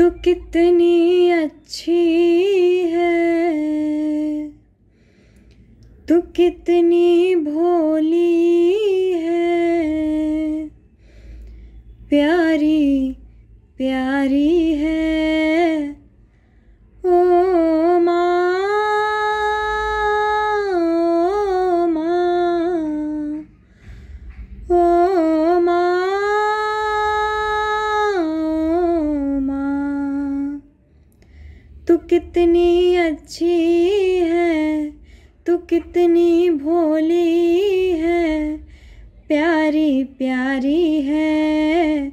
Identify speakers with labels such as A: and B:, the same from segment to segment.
A: कितनी अच्छी है। तू कितनी भोली है। प्यारी प्यारी है। तू कितनी अच्छी है, तू कितनी भोली है, प्यारी प्यारी है,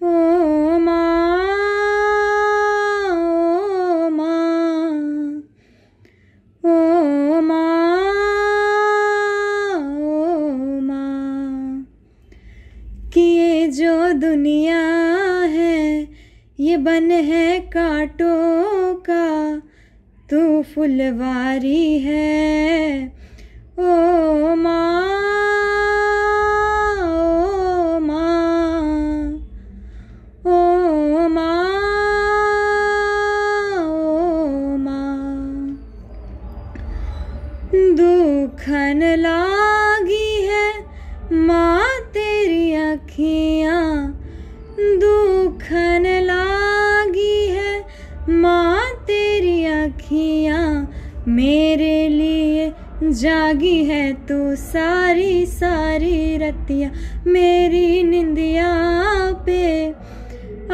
A: ओ माँ ओ माँ ओ माँ ओ माँ कि ये जो दुनिया ये बन है कांटों का, तू फुलवारी है। ओ माँ ओ माँ ओ माँ ओ माँ। दुखन लागी मेरे लिए जागी है तू सारी सारी रतिया। मेरी निंदिया पे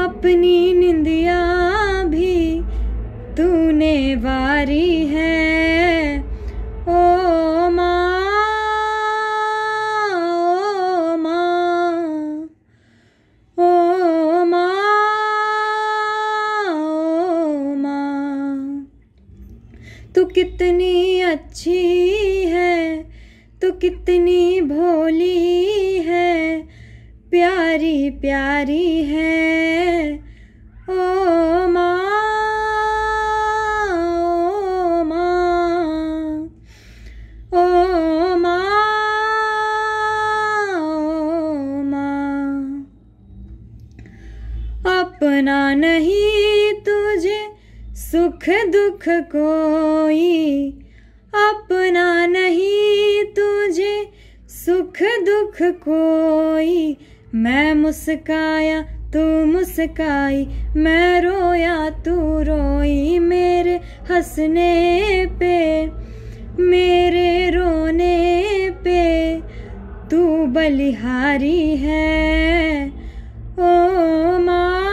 A: अपनी निंदिया तू कितनी अच्छी है, तू कितनी भोली है, प्यारी प्यारी है। ओ माँ ओ माँ ओ माँ ओ माँ। अपना नहीं तुझे सुख दुख कोई अपना नहीं तुझे। सुख दुख कोई, मैं मुस्काया, तू मुस्काई, मैं रोया, तू रोई मेरे हंसने पे, मेरे रोने पे। तू बलिहारी है, ओ माँ।